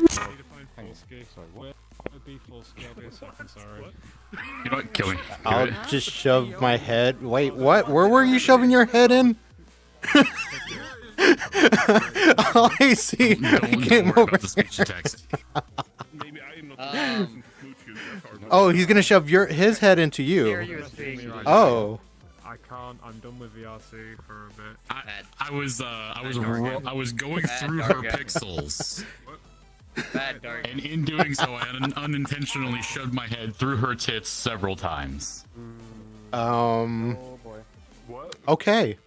full scale. Sorry, what? Would be full scale? Be a second, sorry. You know what? Kill me. Do I'll just shove my head. Wait, what? Where were you shoving your head in? All I see. Don't, I came over. about the speech text. Maybe I am not Um, Oh, he's gonna shove your his head into you. you. Oh, I can't. I'm done with VRC for a bit. I, I was uh, I was Bad ro- Gargan. I was going through her pixels, Bad dark. and in doing so, I un- unintentionally shoved my head through her tits several times. um, Oh boy. What? okay.